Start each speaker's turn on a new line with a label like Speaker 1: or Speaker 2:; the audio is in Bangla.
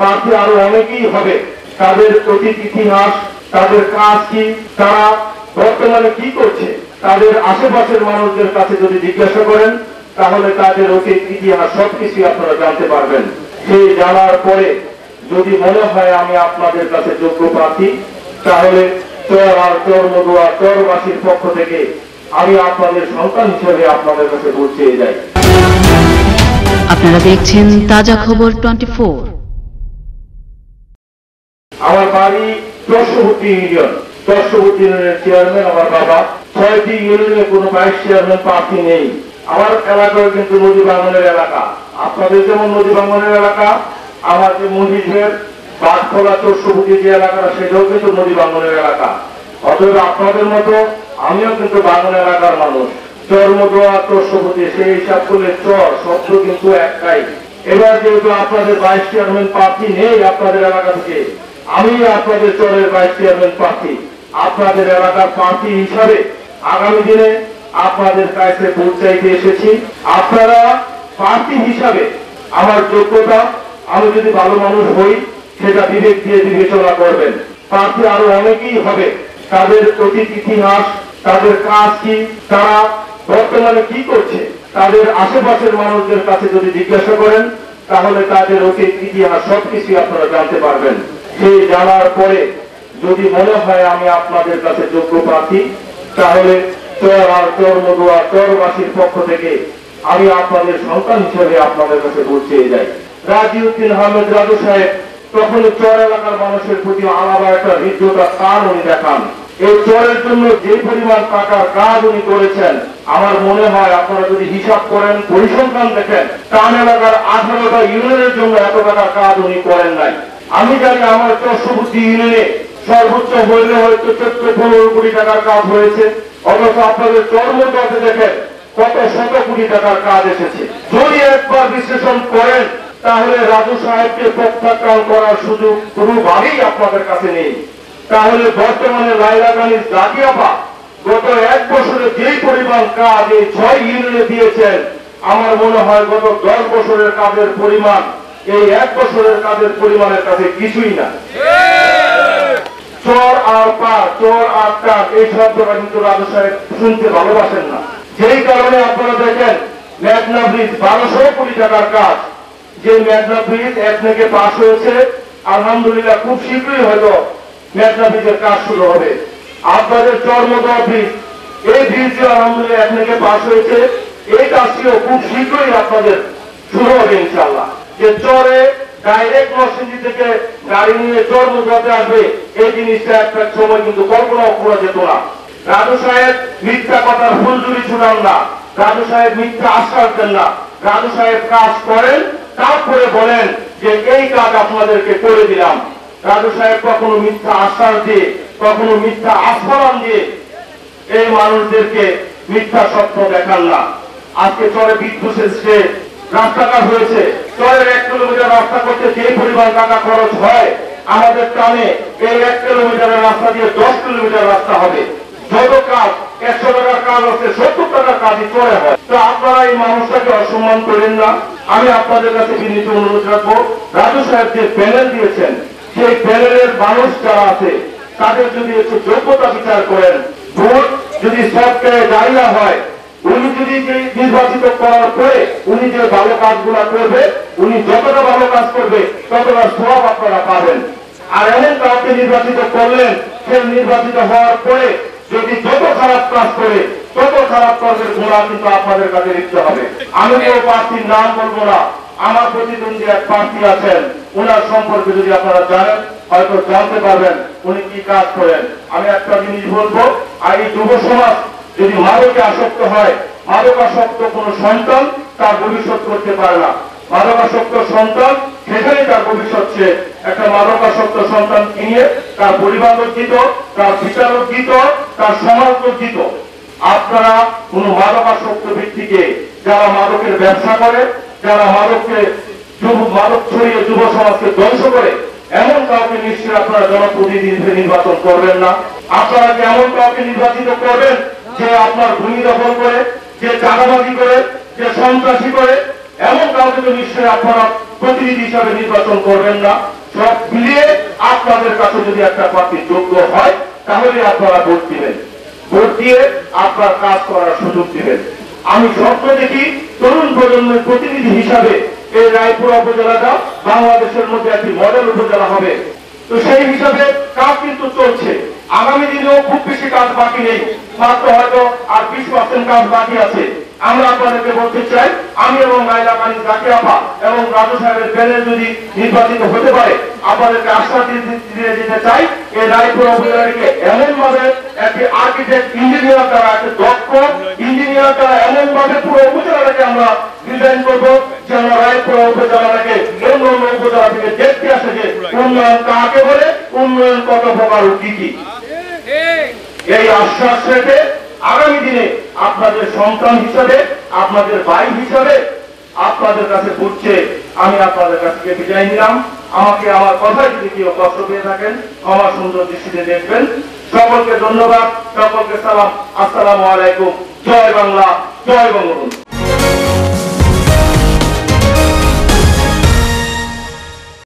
Speaker 1: প্রার্থী আরও অনেকেই হবে। তাদের অতীত ইতিহাস তাদের কাজ কি, তারা বর্তমানে কি করছে, তাদের আশেপাশের মানুষদের কাছে যদি জিজ্ঞাসা করেন, তাহলে তাদের অতীত ইতিহাস সবকিছু আপনারা জানতে পারবেন। সেই জানার পরে যদি মনে হয় আমি আপনাদের কাছে যোগ্য প্রার্থী, তাহলে চর আর চর মধুয়া চরবাসীর পক্ষ থেকে আমি আপনাদের সন্তান হিসেবে আপনাদের কাছে চেয়ে যাই।
Speaker 2: আপনারা দেখছেন তাজা খবর টোয়েন্টি ফোর।
Speaker 1: আমার বাড়ি দর্শবতী ইউনিয়ন। দর্শবতী ইউনিয়নের চেয়ারম্যান আমার বাবা। ছয়টি ইউনিয়নে কোনো ভাইস চেয়ারম্যান প্রার্থী নেই। আমার এলাকায় কিন্তু নদী বাঙনের এলাকা। আপনাদের যেমন নদী বাঙনের এলাকা, আমার যে মহিষের বাঘখোলা দর্শবতী যে এলাকাটা, সেটাও কিন্তু নদী বাঙনের এলাকা। অতএব আপনাদের মতো আমিও কিন্তু বাঙন এলাকার মানুষ। চর্মদোয়া দর্শবতী, সেই হিসাব করলে চর, শব্দ কিন্তু একটাই। এবার যেহেতু আপনাদের ভাইস চেয়ারম্যান প্রার্থী নেই আপনাদের এলাকা থেকে আমি আপনাদের চরের ভাইস চেয়ারম্যান প্রার্থী। আপনাদের এলাকার প্রার্থী হিসাবে আগামী দিনে আপনাদের কাছে ভোট চাইতে এসেছি। আপনারা প্রার্থী হিসাবে আমার যোগ্যতা, আমি যদি ভালো মানুষ হই, সেটা বিবেক দিয়ে বিবেচনা করবেন। প্রার্থী আরও অনেকেই হবে। তাদের অতীত ইতিহাস, তাদের কাজ কি, তারা বর্তমানে কি করছে, তাদের আশেপাশের মানুষদের কাছে যদি জিজ্ঞাসা করেন, তাহলে তাদের অতীত ইতিহাস সবকিছু আপনারা জানতে পারবেন। সেই জানার পরে যদি মনে হয় আমি আপনাদের কাছে যোগ্য প্রার্থী, তাহলে পক্ষ থেকে আমি আপনাদের সন্তান হিসেবে আপনাদের কাছে চেয়ে যাই। রাজিউদ্দিন আহমেদ রাজু সাহেব, তখন চর এলাকার মানুষের প্রতি আলাদা একটা হৃদ্যতার টান উনি দেখান। এই চরের জন্য যে পরিমাণ টাকার কাজ উনি করেছেন, আমার মনে হয় আপনারা যদি হিসাব করেন, পরিসংখ্যান দেখেন, টান এলাকার আঠারোটা ইউনিয়নের জন্য এত টাকার কাজ উনি করেন নাই। আমি জানি আমার চর্ষবুদ্ধি ইউনিয়নে সর্বোচ্চ হইলে হয়তো চোদ্দ পনেরো কোটি টাকার কাজ হয়েছে। অথচ আপনাদের চর্মটাতে দেখেন কত শত কোটি টাকার কাজ এসেছে। যদি একবার বিশ্লেষণ করেন, তাহলে রাজু সাহেবকে প্রত্যাখ্যান করার সুযোগ কোনোভাবেই আপনাদের কাছে নেই। তাহলে বর্তমানে লাইলাগানির জাতীয়পা গত এক বছরে যেই পরিমাণ কাজ এই ছয় ইউনিয়নে দিয়েছেন, আমার মনে হয় গত দশ বছরের কাজের পরিমাণ এই এক বছরের কাজের পরিমাণের কাছে কিছুই না। চর আর পার, চর আর কার এই শব্দটা কিন্তু রাজু সাহেব শুনতে ভালোবাসেন না। যেই কারণে আপনারা দেখেন, মেঘনা ব্রিজ বারোশো কোটি টাকার কাজ। যে মেঘনা ব্রিজ এক থেকে পাশ হয়েছে, আলহামদুলিল্লাহ খুব শীঘ্রই হয়তো মেঘনা ব্রিজের কাজ শুরু হবে। আপনাদের চর্মদহ ব্রিজ, এই ব্রিজ যে আলহামদুলিল্লাহ এক থেকে পাশ হয়েছে। এই কাজটিও খুব শীঘ্রই আপনাদের শুরু হবে ইনশাল্লাহ যে চরে ডাইরেক্ট নরসিংদী থেকে গাড়ি নিয়ে চর মুদ্রাতে আসবে, এই জিনিসটা একটা সময় কিন্তু কল্পনাও করা যেত না। রাজু সাহেব মিথ্যা কথার ফুলজুরি ছুটান না। রাজু সাহেব মিথ্যা আশ্বাস দেন না। রাজু সাহেব কাজ করেন, তারপরে বলেন যে এই কাজ আপনাদেরকে করে দিলাম। রাজু সাহেব কখনো মিথ্যা আশ্বাস দিয়ে, কখনো মিথ্যা আস্ফলন দিয়ে এই মানুষদেরকে মিথ্যা স্বপ্ন দেখান না। আজকে চরে বিদ্যুৎ এসছে রাস্তাঘাট হয়েছে। চরের এক কিলোমিটার রাস্তা করতে যে পরিমাণ টাকা খরচ হয়। আমাদের টানে এই এক কিলোমিটারের রাস্তা দিয়ে দশ কিলোমিটার রাস্তা হবে। যত কাজ, একশো টাকার কাজ হচ্ছে সত্তর টাকার কাজই চলে হয়। তো আপনারা এই মানুষটাকে অসম্মান করেন না। আমি আপনাদের কাছে বিনীত অনুরোধ রাখব। রাজু সাহেব যে প্যানেল দিয়েছেন, সেই প্যানেলের মানুষ যারা আছে, তাদের যদি একটু যোগ্যতা বিচার করেন। ভোট যদি সবকে দাঁড়িয়ে হয় উনি যদি নির্বাচিত করার পরে উনি যে ভালো কাজগুলা করবে, উনি যতটা ভালো কাজ করবে, ততটা সব আপনারা পাবেন। আর এমন কাউকে নির্বাচিত করলেন, সে নির্বাচিত হওয়ার পরে যদি যত খারাপ কাজ করে, তত খারাপ কাজের গোড়া কিন্তু আপনাদের কাছে লিখতে হবে। আমি কেউ প্রার্থীর নাম বলব না, আমার প্রতিদ্বন্দ্বী এক প্রার্থী আছেন ওনার সম্পর্কে যদি আপনারা জানেন, হয়তো জানতে পারবেন উনি কি কাজ করেন। আমি একটা জিনিস বলব, আর এই যুব সমাজ যদি মাদকে আসক্ত হয়, মাদকাসক্ত কোন সন্তান তার ভবিষ্যৎ করতে পারে না। মাদকাসক্ত সন্তান সেখানে তার ভবিষ্যৎ সে একটা মাদকাসক্ত সন্তান কিনে তার পরিবার লজ্জিত তার পিতা লজ্জিত তার সমাজ লজ্জিত আপনারা কোন মাদকাসক্ত ব্যক্তিকে যারা মাদকের ব্যবসা করে, যারা মাদককে যুব, মাদক ছড়িয়ে যুব সমাজকে ধ্বংস করে, এমন কাউকে নিশ্চয়ই আপনারা জনপ্রতিনিধি নির্বাচন করবেন না। আপনারা কি এমন কাউকে নির্বাচিত করবেন? যে আপনার ভূমি দখল করে, যে চাঁদাবাজি করে, যে সন্ত্রাসী করে, এমন কাউকে তো নিশ্চয়ই আপনারা প্রতিনিধি হিসাবে নির্বাচন করবেন না। সব মিলিয়ে আপনাদের কাছে যদি একটা প্রার্থী যোগ্য হয়, তাহলে আপনারা ভোট দিবেন। ভোট দিয়ে আপনার কাজ করার সুযোগ দিবেন। আমি স্বপ্ন দেখি তরুণ প্রজন্মের প্রতিনিধি হিসাবে এই রায়পুরা উপজেলাটা বাংলাদেশের মধ্যে একটি মডেল উপজেলা হবে। তো সেই হিসাবে কাজ কিন্তু চলছে। আগামী দিনেও খুব বেশি কাজ বাকি নেই। মাত্র হয়তো আর বিশ পার্সেন্ট কাজ বাকি আছে। আমরা আপনাদেরকে বলতে চাই, আমি এবং মাইলা কানি জাকি আপা এবং রাজু সাহেবের প্যানেল যদি নির্বাচিত হতে পারে, আপনাদেরকে আশ্বাস দিয়ে দিতে চাই, এই রায়পুর উপজেলাকে এমন ভাবে একটি আর্কিটেক্ট ইঞ্জিনিয়ার দ্বারা, একটি দক্ষ ইঞ্জিনিয়ার দ্বারা এমন ভাবে পুরো উপজেলাটাকে আমরা ডিজাইন করব যেন রায়পুর উপজেলাটাকে অন্য অন্য উপজেলা থেকে দেখতে আসে যে উন্নয়ন কাকে বলে, উন্নয়ন কত প্রকার কি কি। এই আশ্বাস রেখে আগামী দিনে আপনাদের সন্তান হিসাবে, আপনাদের ভাই হিসাবে আপনাদের কাছে বুঝছে আমি আপনাদের কাছ থেকে বিদায় নিলাম। আমাকে আমার কথায় যদি কেউ কষ্ট পেয়ে থাকেন, ক্ষমা সুন্দর দৃষ্টিতে দেখবেন। সকলকে ধন্যবাদ, সকলকে সালাম। আসসালামু আলাইকুম। জয় বাংলা, জয় বঙ্গবন্ধু।